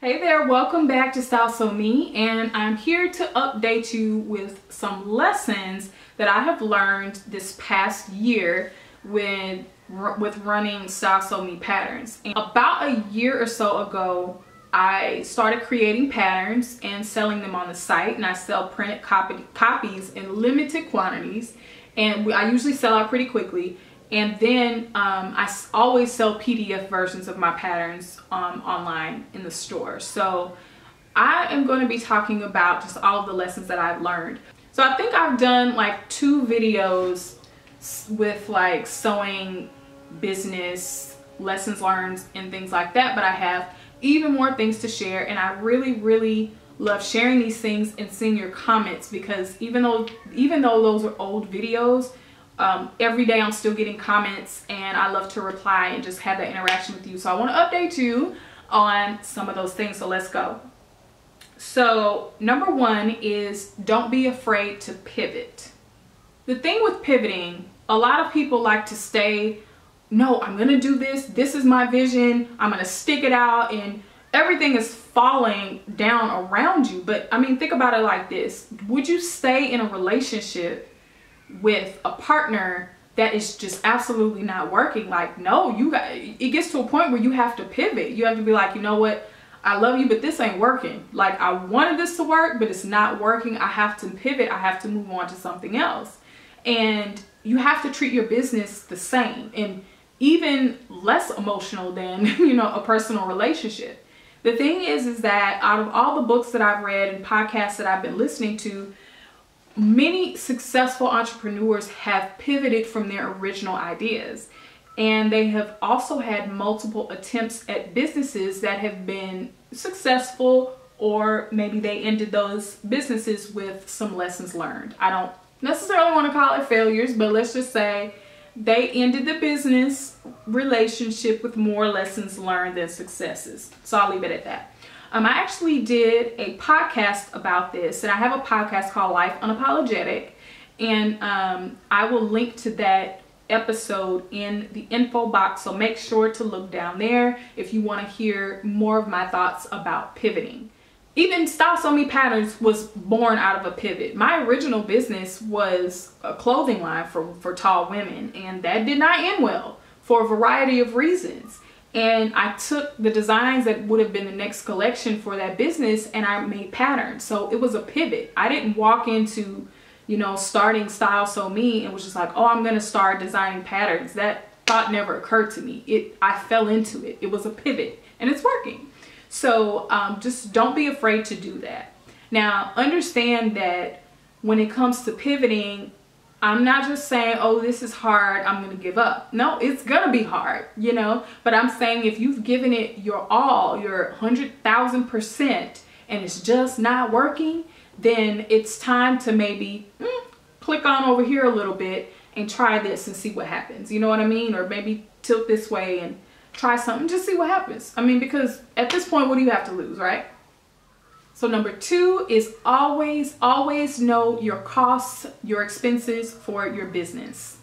Hey there, welcome back to Style Sew Me and I'm here to update you with some lessons that I have learned this past year with, with running Style Sew Me patterns. And about a year or so ago, I started creating patterns and selling them on the site and I sell printed copy, copies in limited quantities and I usually sell out pretty quickly and then um, I always sell PDF versions of my patterns um, online in the store. So I am going to be talking about just all of the lessons that I've learned. So I think I've done like two videos with like sewing business lessons learned and things like that. But I have even more things to share and I really, really love sharing these things and seeing your comments because even though even though those are old videos um, every day I'm still getting comments and I love to reply and just have that interaction with you. So I want to update you on some of those things. So let's go. So number one is don't be afraid to pivot. The thing with pivoting, a lot of people like to stay, no, I'm going to do this. This is my vision. I'm going to stick it out and everything is falling down around you. But I mean, think about it like this. Would you stay in a relationship with a partner that is just absolutely not working like no you got it gets to a point where you have to pivot. You have to be like you know what? I love you but this ain't working. Like I wanted this to work but it's not working. I have to pivot. I have to move on to something else. And you have to treat your business the same and even less emotional than you know a personal relationship. The thing is is that out of all the books that I've read and podcasts that I've been listening to many successful entrepreneurs have pivoted from their original ideas and they have also had multiple attempts at businesses that have been successful or maybe they ended those businesses with some lessons learned. I don't necessarily want to call it failures, but let's just say they ended the business relationship with more lessons learned than successes. So I'll leave it at that. Um, I actually did a podcast about this and I have a podcast called Life Unapologetic and um, I will link to that episode in the info box so make sure to look down there if you want to hear more of my thoughts about pivoting. Even Style Sew Me Patterns was born out of a pivot. My original business was a clothing line for, for tall women and that did not end well for a variety of reasons and I took the designs that would have been the next collection for that business and I made patterns. So it was a pivot. I didn't walk into, you know, starting Style Sew Me and was just like, oh, I'm going to start designing patterns. That thought never occurred to me. It I fell into it. It was a pivot and it's working. So um, just don't be afraid to do that. Now, understand that when it comes to pivoting, I'm not just saying, oh, this is hard, I'm to give up. No, it's to be hard, you know, but I'm saying if you've given it your all, your 100,000%, and it's just not working, then it's time to maybe mm, click on over here a little bit and try this and see what happens. You know what I mean? Or maybe tilt this way and try something, just see what happens. I mean, because at this point, what do you have to lose, right? So number two is always, always know your costs, your expenses for your business.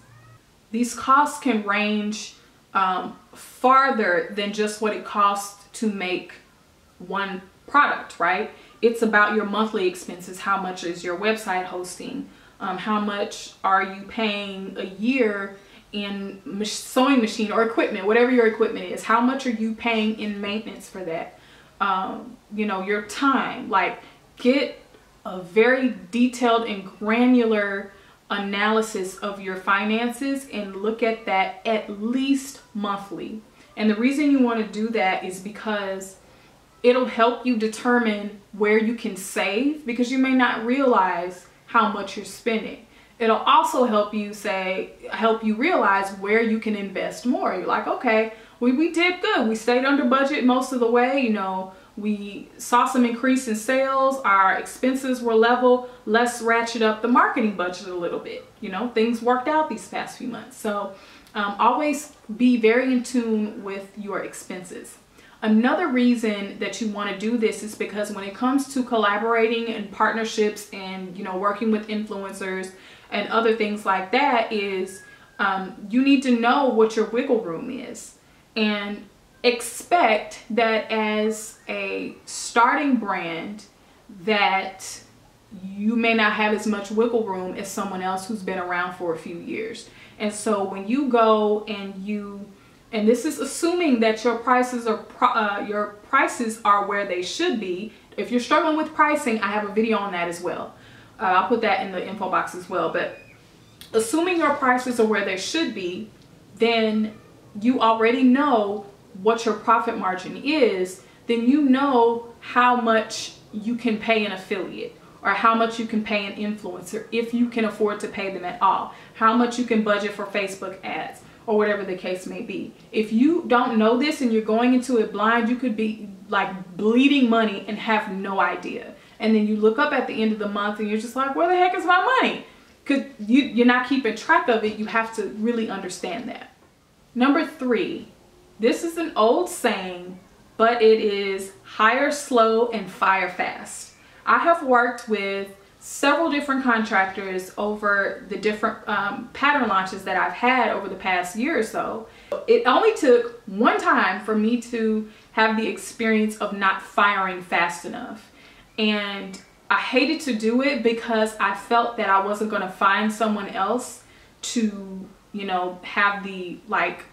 These costs can range um, farther than just what it costs to make one product, right? It's about your monthly expenses. How much is your website hosting? Um, how much are you paying a year in sewing machine or equipment, whatever your equipment is? How much are you paying in maintenance for that? Um, you know, your time. Like get a very detailed and granular analysis of your finances and look at that at least monthly. And the reason you want to do that is because it'll help you determine where you can save because you may not realize how much you're spending. It'll also help you say, help you realize where you can invest more. You're like, okay, we, we did good. We stayed under budget most of the way. You know, we saw some increase in sales. Our expenses were level. Let's ratchet up the marketing budget a little bit. You know, things worked out these past few months. So um, always be very in tune with your expenses. Another reason that you want to do this is because when it comes to collaborating and partnerships and, you know, working with influencers and other things like that is um, you need to know what your wiggle room is. And expect that as a starting brand that you may not have as much wiggle room as someone else who's been around for a few years. And so when you go and you and this is assuming that your prices are uh, your prices are where they should be. If you're struggling with pricing, I have a video on that as well. Uh, I'll put that in the info box as well. But assuming your prices are where they should be, then you already know what your profit margin is. Then you know how much you can pay an affiliate or how much you can pay an influencer if you can afford to pay them at all. How much you can budget for Facebook ads or whatever the case may be. If you don't know this and you're going into it blind, you could be like bleeding money and have no idea. And then you look up at the end of the month and you're just like, where the heck is my money? Because you, you're not keeping track of it. You have to really understand that. Number three, this is an old saying, but it is hire slow and fire fast. I have worked with several different contractors over the different um, pattern launches that I've had over the past year or so. It only took one time for me to have the experience of not firing fast enough. And I hated to do it because I felt that I wasn't going to find someone else to, you know, have the like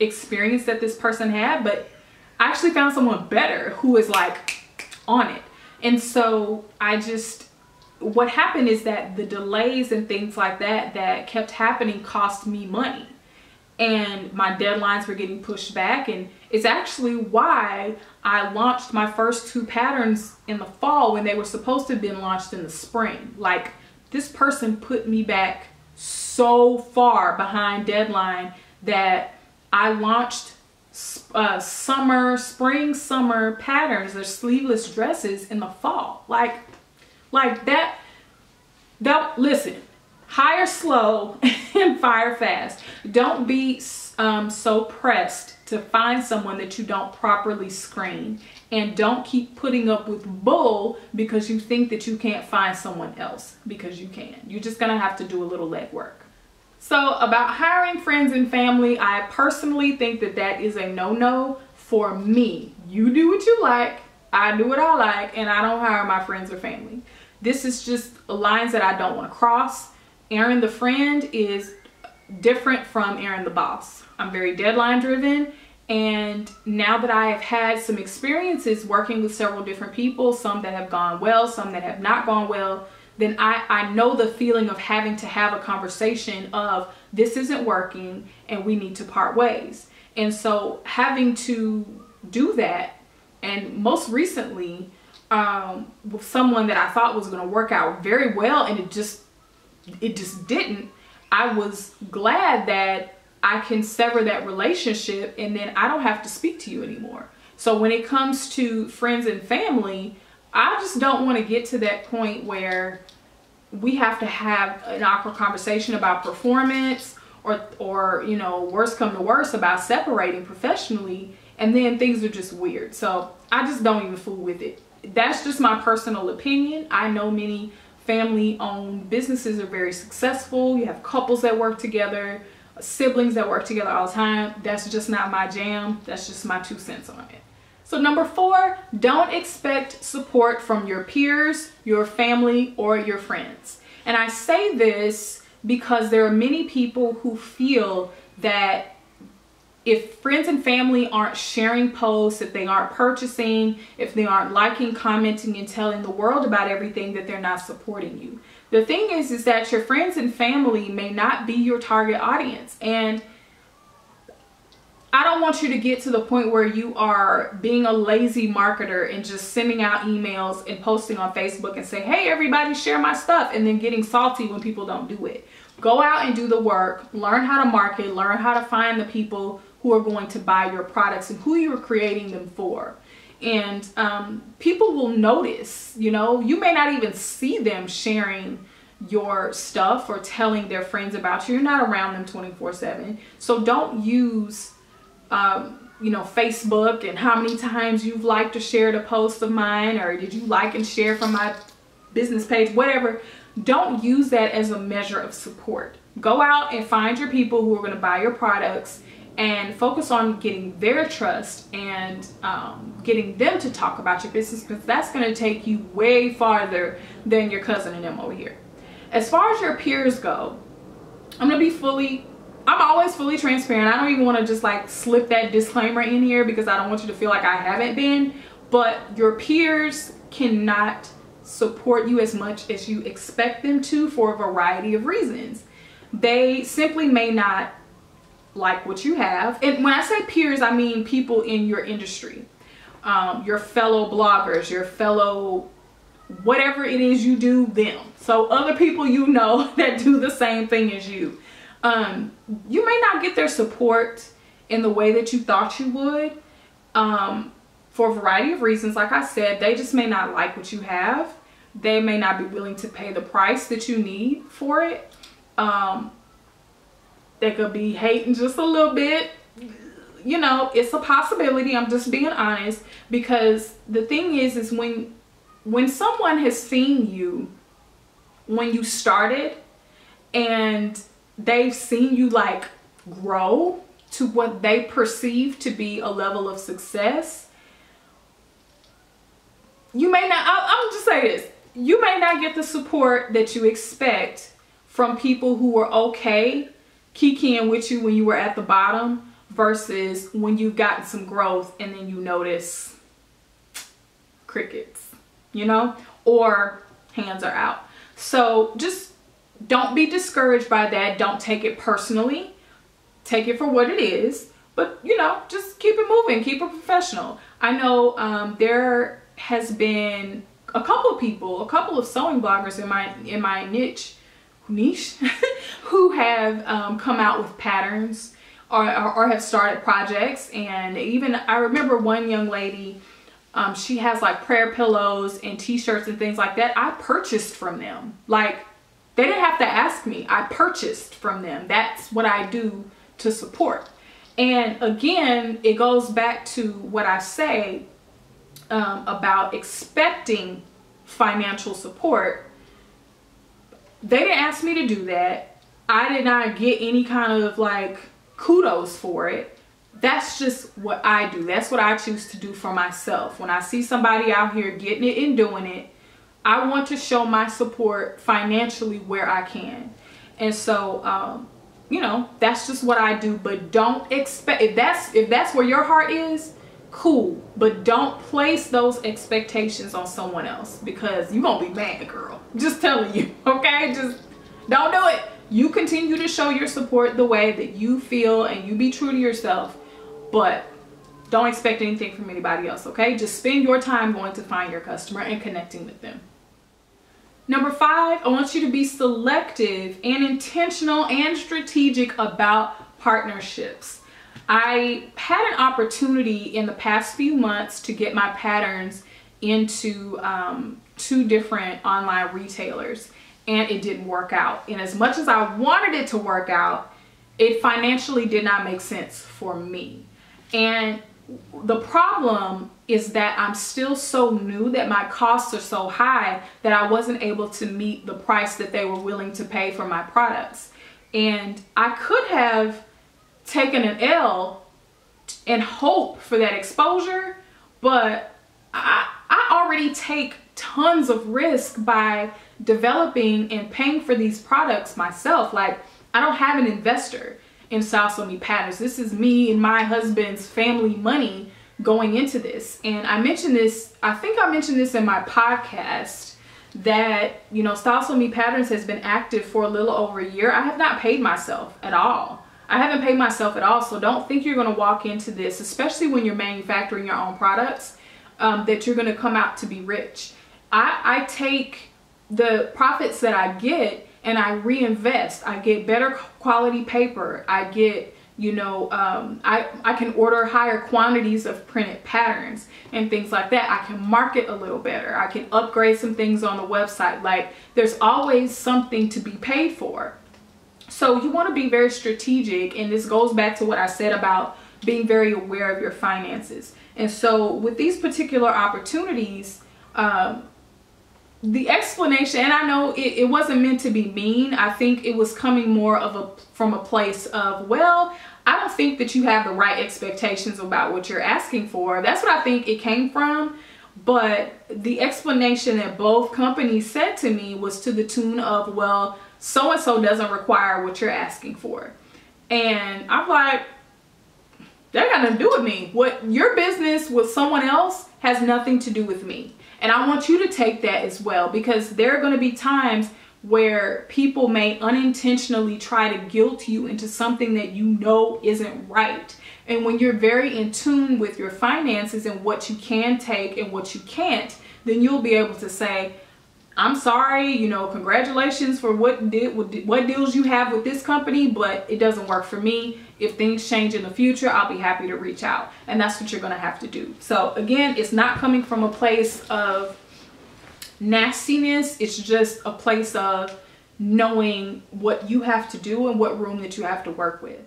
experience that this person had. But I actually found someone better who is like on it. And so I just what happened is that the delays and things like that that kept happening cost me money and my deadlines were getting pushed back and it's actually why I launched my first two patterns in the fall when they were supposed to have been launched in the spring. Like this person put me back so far behind deadline that I launched uh, summer, spring, summer patterns, they're sleeveless dresses in the fall. Like like that, that, listen, hire slow and fire fast. Don't be um, so pressed to find someone that you don't properly screen and don't keep putting up with bull because you think that you can't find someone else because you can. You're just gonna have to do a little legwork. So about hiring friends and family, I personally think that that is a no-no for me. You do what you like, I do what I like, and I don't hire my friends or family. This is just lines that I don't want to cross. Erica the friend is different from Erica the boss. I'm very deadline driven and now that I have had some experiences working with several different people, some that have gone well, some that have not gone well, then I, I know the feeling of having to have a conversation of this isn't working and we need to part ways. And so having to do that, and most recently, um, with someone that I thought was going to work out very well and it just it just didn't I was glad that I can sever that relationship and then I don't have to speak to you anymore so when it comes to friends and family I just don't want to get to that point where we have to have an awkward conversation about performance or or you know worse come to worse about separating professionally and then things are just weird so I just don't even fool with it that's just my personal opinion. I know many family owned businesses are very successful. You have couples that work together, siblings that work together all the time. That's just not my jam. That's just my two cents on it. So number four, don't expect support from your peers, your family, or your friends. And I say this because there are many people who feel that if friends and family aren't sharing posts, if they aren't purchasing, if they aren't liking, commenting, and telling the world about everything, that they're not supporting you. The thing is, is that your friends and family may not be your target audience. And I don't want you to get to the point where you are being a lazy marketer and just sending out emails and posting on Facebook and say, hey, everybody share my stuff and then getting salty when people don't do it. Go out and do the work, learn how to market, learn how to find the people who are going to buy your products and who you're creating them for. And um, people will notice, you know, you may not even see them sharing your stuff or telling their friends about you. You're not around them 24 7. So don't use, um, you know, Facebook and how many times you've liked or shared a post of mine or did you like and share from my business page, whatever. Don't use that as a measure of support. Go out and find your people who are going to buy your products and focus on getting their trust and um, getting them to talk about your business because that's going to take you way farther than your cousin and them over here. As far as your peers go, I'm going to be fully, I'm always fully transparent. I don't even want to just like slip that disclaimer in here because I don't want you to feel like I haven't been. But your peers cannot support you as much as you expect them to for a variety of reasons. They simply may not like what you have. And when I say peers, I mean people in your industry, um, your fellow bloggers, your fellow whatever it is you do, them. So other people you know that do the same thing as you. Um, you may not get their support in the way that you thought you would um, for a variety of reasons. Like I said, they just may not like what you have. They may not be willing to pay the price that you need for it. Um, they could be hating just a little bit you know it's a possibility i'm just being honest because the thing is is when when someone has seen you when you started and they've seen you like grow to what they perceive to be a level of success you may not i am just say this you may not get the support that you expect from people who were okay kikiing with you when you were at the bottom versus when you've gotten some growth and then you notice crickets, you know, or hands are out. So just don't be discouraged by that. Don't take it personally. Take it for what it is. But, you know, just keep it moving. Keep it professional. I know um, there has been a couple of people, a couple of sewing bloggers in my in my niche niche who have um, come out with patterns or, or, or, have started projects and even I remember one young lady um, she has like prayer pillows and t-shirts and things like that I purchased from them like they didn't have to ask me I purchased from them that's what I do to support and again it goes back to what I say um, about expecting financial support they didn't ask me to do that. I did not get any kind of like kudos for it. That's just what I do. That's what I choose to do for myself. When I see somebody out here getting it and doing it, I want to show my support financially where I can. And so, um, you know, that's just what I do. But don't expect, if that's, if that's where your heart is, cool. But don't place those expectations on someone else because you're to be mad, girl. Just telling you, okay? Just don't do it. You continue to show your support the way that you feel and you be true to yourself, but don't expect anything from anybody else, okay? Just spend your time going to find your customer and connecting with them. Number five, I want you to be selective and intentional and strategic about partnerships. I had an opportunity in the past few months to get my patterns into um, two different online retailers and it didn't work out. And as much as I wanted it to work out, it financially did not make sense for me. And the problem is that I'm still so new that my costs are so high that I wasn't able to meet the price that they were willing to pay for my products. And I could have taken an L and hope for that exposure, but I, I already take tons of risk by developing and paying for these products myself. Like I don't have an investor in Style Patterns. This is me and my husband's family money going into this. And I mentioned this, I think I mentioned this in my podcast that, you know, Style Patterns has been active for a little over a year. I have not paid myself at all. I haven't paid myself at all. So don't think you're going to walk into this, especially when you're manufacturing your own products, um, that you're going to come out to be rich. I, I take the profits that I get and I reinvest. I get better quality paper. I get, you know, um, I, I can order higher quantities of printed patterns and things like that. I can market a little better. I can upgrade some things on the website. Like there's always something to be paid for. So you want to be very strategic and this goes back to what I said about being very aware of your finances. And so with these particular opportunities, um, the explanation and i know it, it, wasn't meant to be mean i think it was coming more of a from a place of well i don't think that you have the right expectations about what you're asking for. That's what I think it came from. But the explanation that both companies said to me was to the tune of, well, so and so doesn't require what you're asking for. And I'm like, that got nothing to do with me. What your business with someone else has nothing to do with me. And I want you to take that as well because there are going to be times where people may unintentionally try to guilt you into something that you know isn't right. And when you're very in tune with your finances and what you can take and what you can't, then you'll be able to say, I'm sorry, you know, congratulations for what did what deals you have with this company, but it doesn't work for me. If things change in the future, I'll be happy to reach out. And that's what you're going to have to do. So again, it's not coming from a place of nastiness. It's just a place of knowing what you have to do and what room that you have to work with.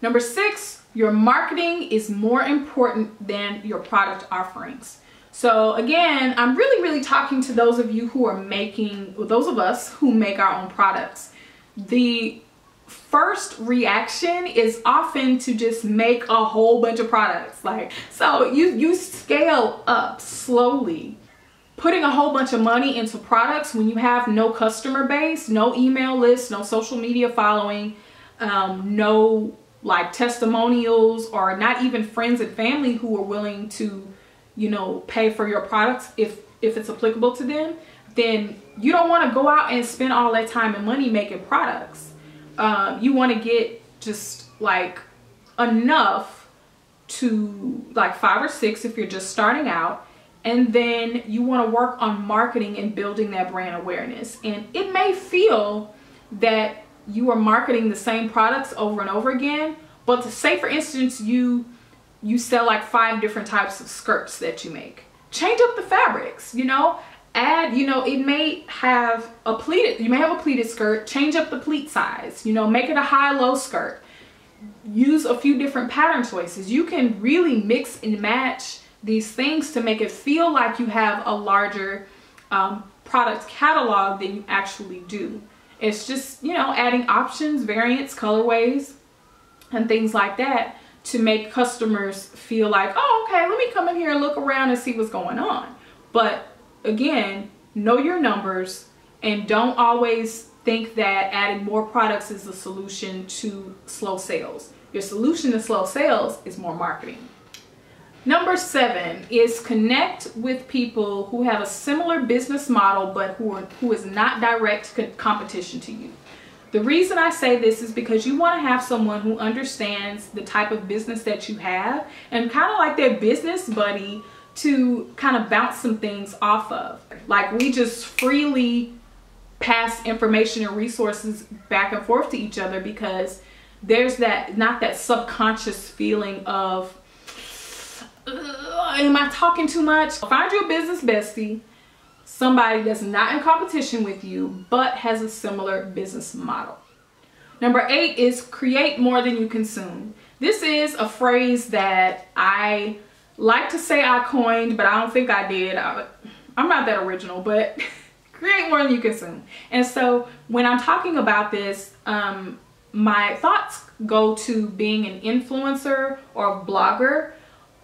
Number six, your marketing is more important than your product offerings. So again, I'm really, really talking to those of you who are making, those of us who make our own products. The first reaction is often to just make a whole bunch of products. Like, so you, you scale up slowly. Putting a whole bunch of money into products when you have no customer base, no email list, no social media following, um, no like testimonials or not even friends and family who are willing to you know, pay for your products if, if it's applicable to them, then you don't want to go out and spend all that time and money making products. Um, you want to get just like enough to like five or six if you're just starting out and then you want to work on marketing and building that brand awareness and it may feel that you are marketing the same products over and over again but to say for instance you you sell like five different types of skirts that you make. Change up the fabrics, you know, add, you know, it may have a pleated, you may have a pleated skirt, change up the pleat size, you know, make it a high-low skirt. Use a few different pattern choices. You can really mix and match these things to make it feel like you have a larger um, product catalog than you actually do. It's just, you know, adding options, variants, colorways, and things like that to make customers feel like, oh, okay, let me come in here and look around and see what's going on. But again, know your numbers and don't always think that adding more products is the solution to slow sales. Your solution to slow sales is more marketing. Number seven is connect with people who have a similar business model but who, are, who is not direct competition to you. The reason I say this is because you want to have someone who understands the type of business that you have and kind of like their business buddy to kind of bounce some things off of. Like we just freely pass information and resources back and forth to each other because there's that, not that subconscious feeling of, am I talking too much? Find your business bestie somebody that's not in competition with you but has a similar business model. Number eight is create more than you consume. This is a phrase that I like to say I coined, but I don't think I did. I, am not that original, but create more than you consume. And so when I'm talking about this, um, my thoughts go to being an influencer or a blogger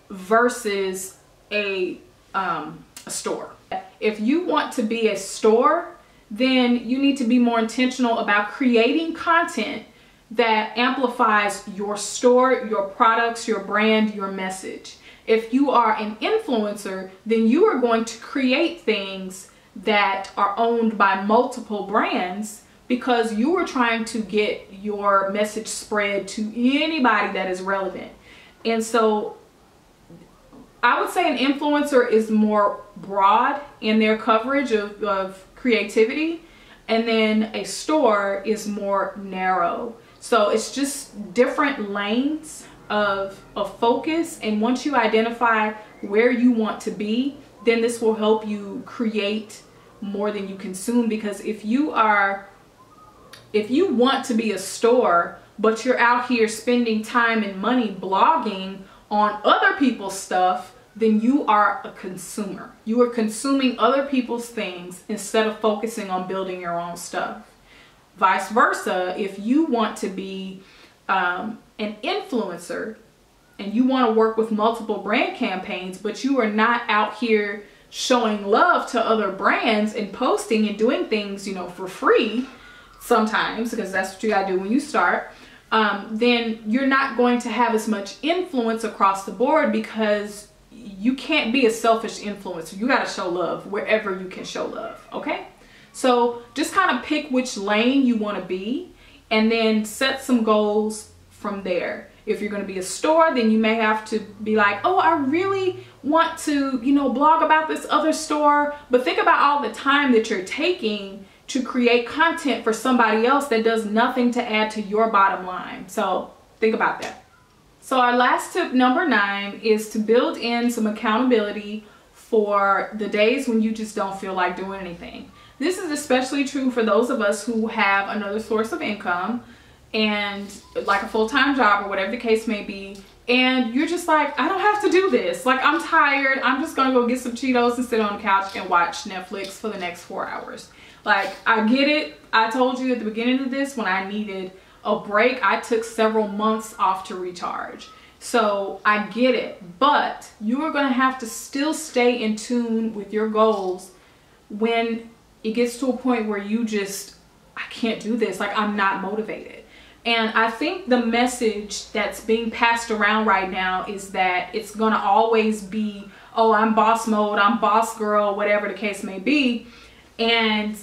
versus a, um, a store. If you want to be a store, then you need to be more intentional about creating content that amplifies your store, your products, your brand, your message. If you are an influencer, then you are going to create things that are owned by multiple brands because you are trying to get your message spread to anybody that is relevant. And so I would say an influencer is more broad in their coverage of, of creativity and then a store is more narrow. So it's just different lanes of, of focus and once you identify where you want to be, then this will help you create more than you consume because if you are if you want to be a store but you're out here spending time and money blogging on other people's stuff then you are a consumer. You are consuming other people's things instead of focusing on building your own stuff. Vice versa, if you want to be um, an influencer and you want to work with multiple brand campaigns, but you are not out here showing love to other brands and posting and doing things, you know, for free sometimes, because that's what you gotta do when you start, um, then you're not going to have as much influence across the board because you can't be a selfish influencer. You gotta show love wherever you can show love, okay? So just kind of pick which lane you wanna be and then set some goals from there. If you're going to be a store, then you may have to be like, oh, I really want to, you know, blog about this other store. But think about all the time that you're taking to create content for somebody else that does nothing to add to your bottom line. So think about that. So our last tip, number nine, is to build in some accountability for the days when you just don't feel like doing anything. This is especially true for those of us who have another source of income and like a full-time job or whatever the case may be and you're just like i don't have to do this like i'm tired i'm just gonna go get some cheetos and sit on the couch and watch netflix for the next four hours like i get it. I told you at the beginning of this when i needed a break i took several months off to recharge. So i get it. But you are gonna have to still stay in tune with your goals when it gets to a point where you just i can't do this. Like i'm not motivated. And I think the message that's being passed around right now is that it's going to always be, oh, I'm boss mode, I'm boss girl, whatever the case may be. And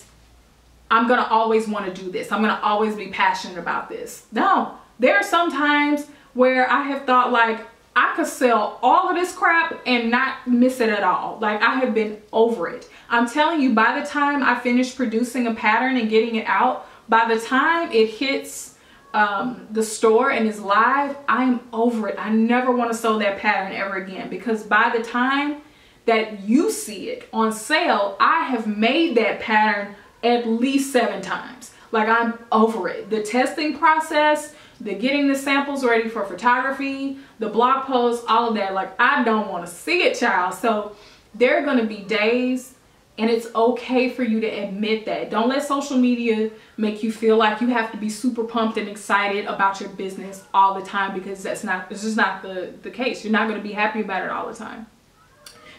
I'm going to always want to do this. I'm going to always be passionate about this. No, there are some times where I have thought like, I could sell all of this crap and not miss it at all. Like I have been over it. I'm telling you, by the time I finish producing a pattern and getting it out, by the time it hits um, the store and is live, I am over it. I never want to sew that pattern ever again because by the time that you see it on sale, I have made that pattern at least seven times. Like I'm over it. The testing process, the getting the samples ready for photography, the blog posts, all of that. Like I don't want to see it, child. So there are going to be days and it's okay for you to admit that. Don't let social media make you feel like you have to be super pumped and excited about your business all the time because that's not, it's just not the, the case. You're not going to be happy about it all the time.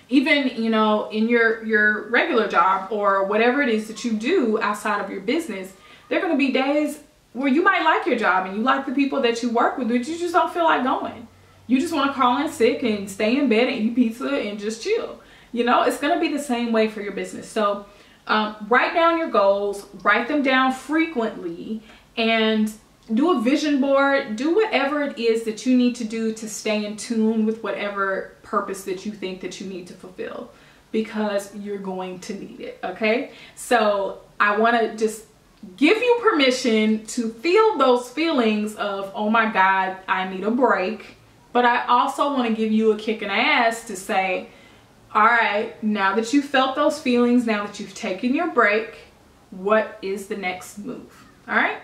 Even, you know, in your, your regular job or whatever it is that you do outside of your business, there are going to be days where you might like your job and you like the people that you work with, but you just don't feel like going. You just want to call in sick and stay in bed and eat pizza and just chill. You know, it's going to be the same way for your business. So um, write down your goals, write them down frequently, and do a vision board. Do whatever it is that you need to do to stay in tune with whatever purpose that you think that you need to fulfill because you're going to need it, okay? So I want to just give you permission to feel those feelings of, oh my God, I need a break. But I also want to give you a kick in the ass to say, all right, now that you've felt those feelings, now that you've taken your break, what is the next move? All right.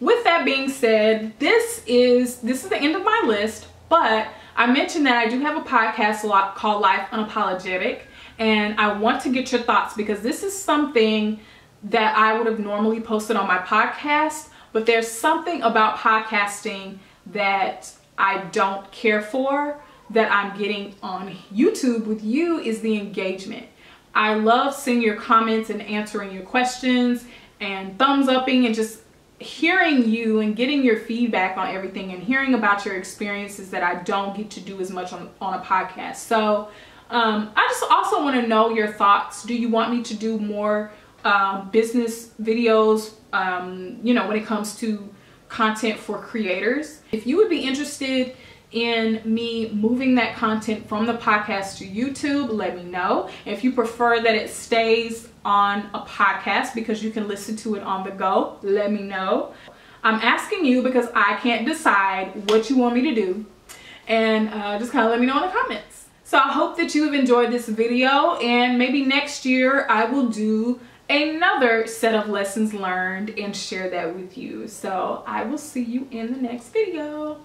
With that being said, this is this is the end of my list, but I mentioned that I do have a podcast called Life Unapologetic, and I want to get your thoughts because this is something that I would have normally posted on my podcast, but there's something about podcasting that I don't care for that I'm getting on YouTube with you is the engagement. I love seeing your comments and answering your questions and thumbs upping and just hearing you and getting your feedback on everything and hearing about your experiences that I don't get to do as much on, on a podcast. So um, I just also want to know your thoughts. Do you want me to do more um, business videos, um, you know, when it comes to content for creators? If you would be interested in me moving that content from the podcast to YouTube, let me know. If you prefer that it stays on a podcast because you can listen to it on the go, let me know. I'm asking you because I can't decide what you want me to do and uh, just kind of let me know in the comments. So I hope that you have enjoyed this video and maybe next year I will do another set of lessons learned and share that with you. So I will see you in the next video.